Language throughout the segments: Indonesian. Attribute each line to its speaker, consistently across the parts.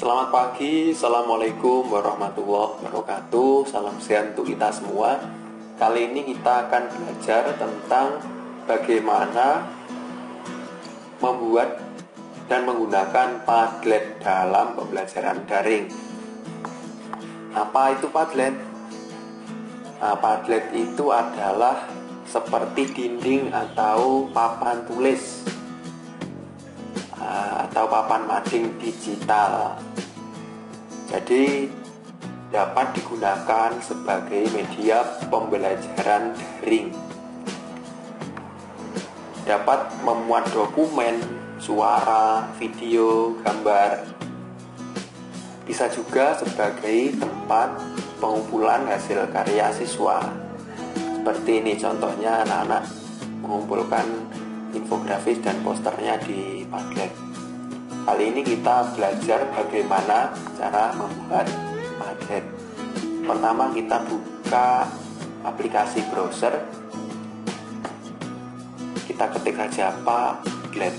Speaker 1: Selamat pagi, Assalamualaikum warahmatullahi wabarakatuh. Salam sehat untuk kita semua. Kali ini kita akan belajar tentang bagaimana membuat dan menggunakan Padlet dalam pembelajaran daring. Apa itu Padlet? Nah, Padlet itu adalah seperti dinding atau papan tulis ah, atau papan mading digital jadi dapat digunakan sebagai media pembelajaran daring. Dapat memuat dokumen, suara, video, gambar. Bisa juga sebagai tempat pengumpulan hasil karya siswa. Seperti ini contohnya anak-anak mengumpulkan infografis dan posternya di Padlet. Kali ini kita belajar bagaimana cara membuat Padlet. Pertama kita buka aplikasi browser. Kita ketik saja Padlet.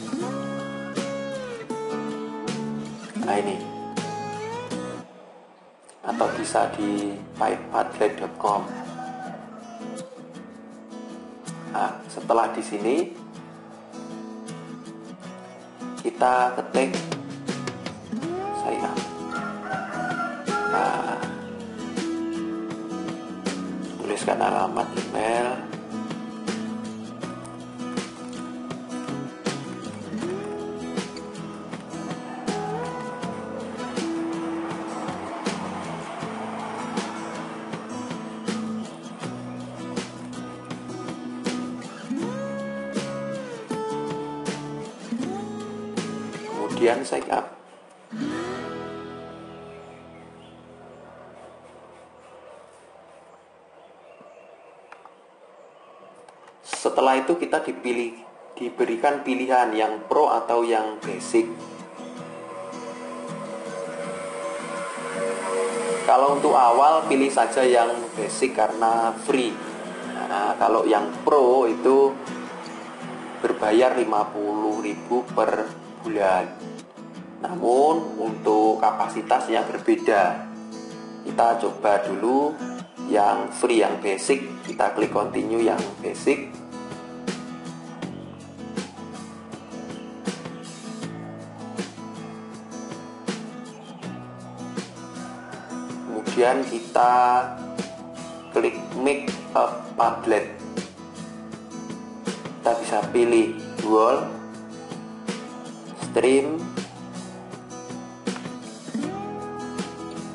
Speaker 1: Nah ini. Atau bisa di padlet.com. Nah, setelah di sini kita ketik. Saya. Nah, tuliskan alamat email kemudian sign up. Setelah itu kita dipilih diberikan pilihan yang pro atau yang basic. Kalau untuk awal pilih saja yang basic karena free. Nah, kalau yang pro itu berbayar 50.000 per bulan namun untuk kapasitasnya berbeda. Kita coba dulu yang free yang basic, kita klik continue yang basic. Kemudian kita klik make a Padlet. Kita bisa pilih dual, stream,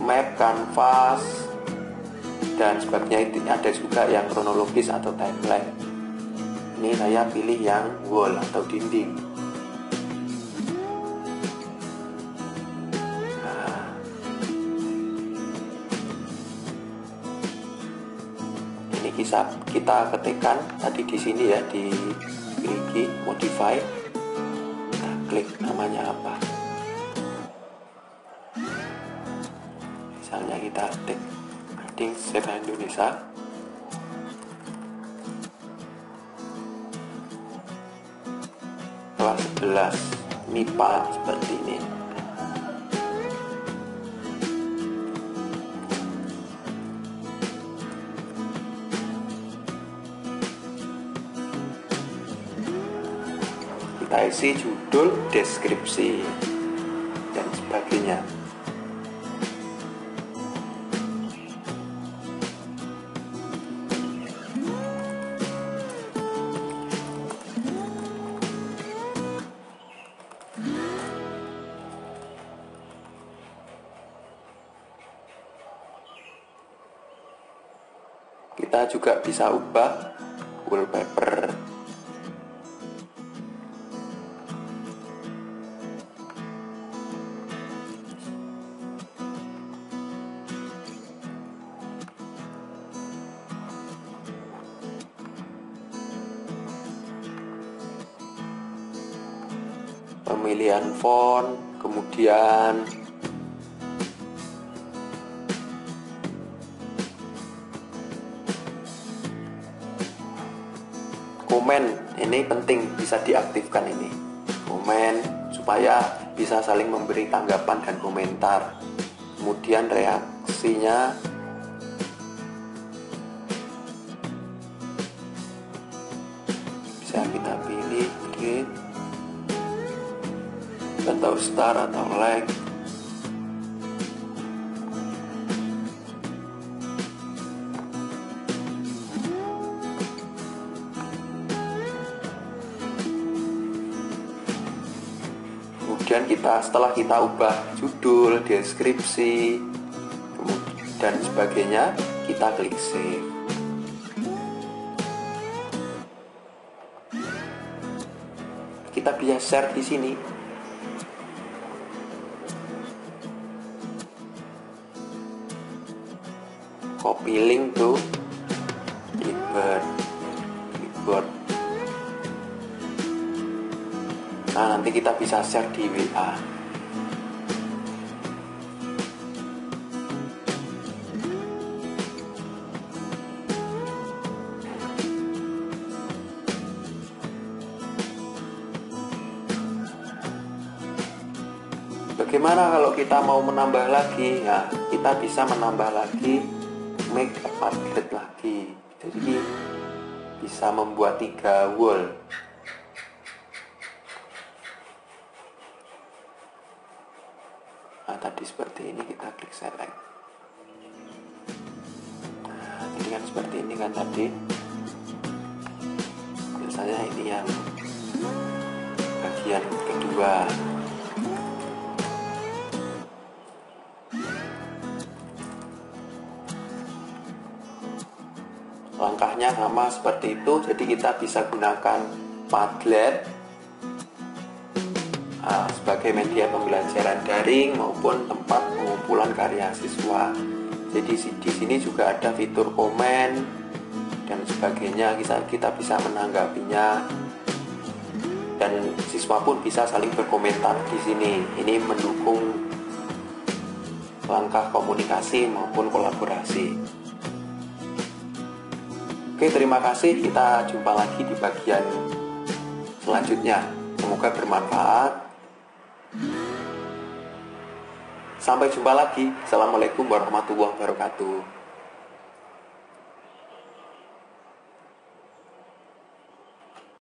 Speaker 1: map, kanvas, dan sebagainya itu ada juga yang kronologis atau timeline. Ini saya pilih yang wall atau dinding. Nah. Ini kita kita ketikkan tadi di sini ya di klik modify. Kita klik namanya apa. Kita ketik coding secara Indonesia. Kelas 11 MIPA seperti ini. Kita isi judul deskripsi dan sebagainya kita juga bisa ubah wallpaper pemilihan font kemudian komen ini penting bisa diaktifkan ini. Komen supaya bisa saling memberi tanggapan dan komentar. Kemudian reaksinya. Bisa kita pilih create atau star atau like kita setelah kita ubah judul, deskripsi dan sebagainya kita klik save. Kita bisa share di sini. Copy link to clipboard. Clipboard Nah, nanti kita bisa share di WA. Bagaimana kalau kita mau menambah lagi? Ya, kita bisa menambah lagi make upgrade lagi. Jadi bisa membuat tiga wall tadi seperti ini kita klik select. Nah ini kan seperti ini kan tadi. Biasanya ini yang bagian kedua. Langkahnya sama seperti itu jadi kita bisa gunakan Padlet sebagai media pembelajaran daring maupun tempat pengumpulan karya siswa. Jadi di sini juga ada fitur komen dan sebagainya kita kita bisa menanggapinya dan siswa pun bisa saling berkomentar di sini. Ini mendukung langkah komunikasi maupun kolaborasi. Oke, terima kasih. Kita jumpa lagi di bagian selanjutnya. Semoga bermanfaat. Sampai jumpa lagi. Assalamualaikum warahmatullahi wabarakatuh.